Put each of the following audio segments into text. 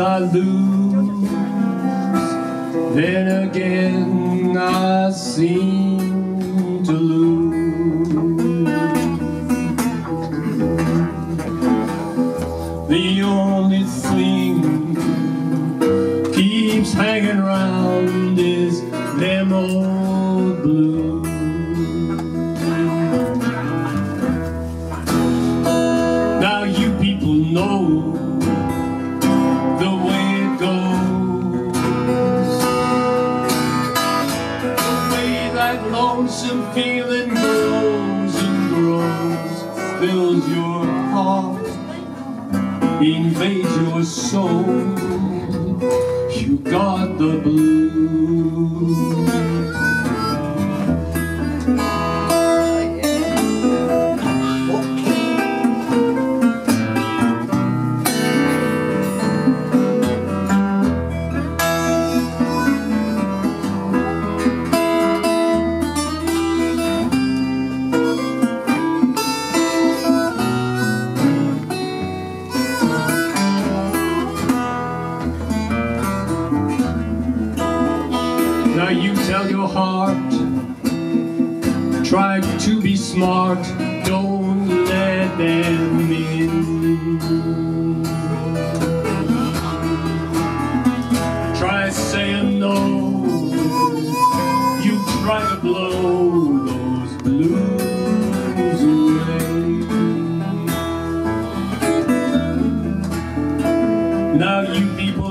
lose, then again I seem to lose. The only thing keeps hanging around is them old blues. Invades your soul. You got the blues. Now you tell your heart, try to be smart, don't let them in. Try saying no, you try to blow those blues away. Now you people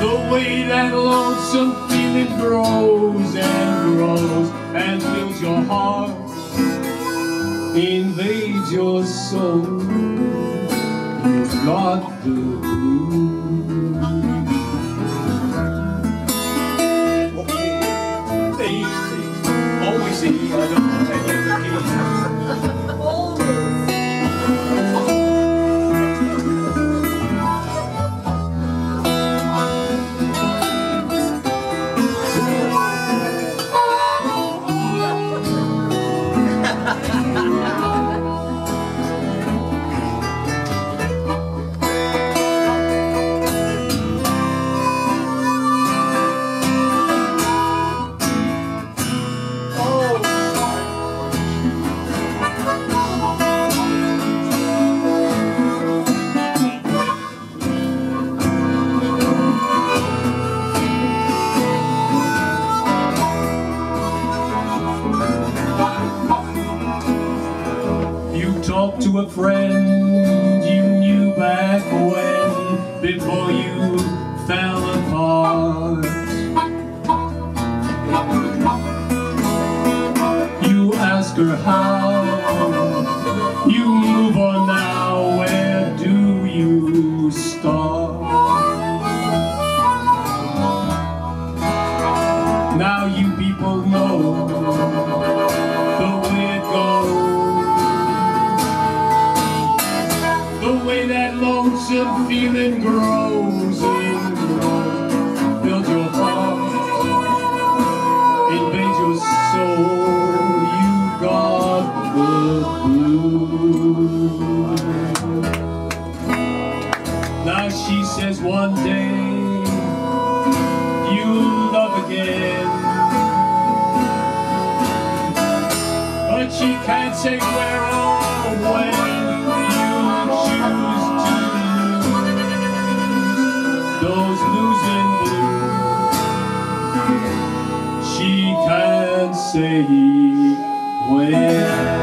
The way that lonesome feeling grows and grows and fills your heart, invades your soul. Got the blues. Easy, always easy. あ。to a friend you knew back when, before you fell apart. You ask her how, you move on now, where do you start? Now you people know way that lonesome feeling grows and grows, builds your heart, invades your soul. You got the blues. Now she says one day you'll love again, but she can't say where or can't say when